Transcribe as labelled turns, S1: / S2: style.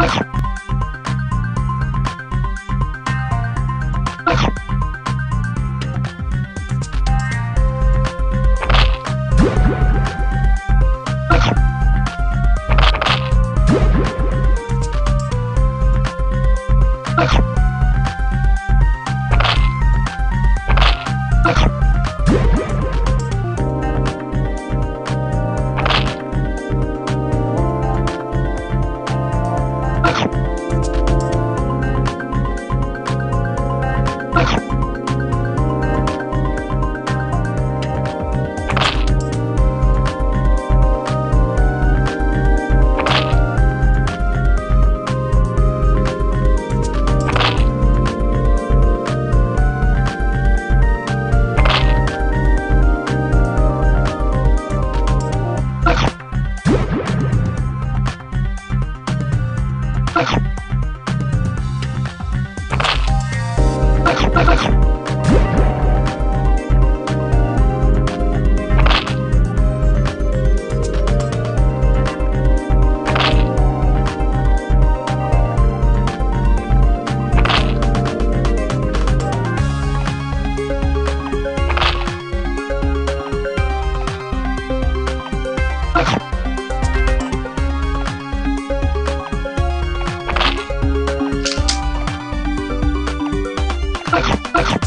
S1: you
S2: Like, like,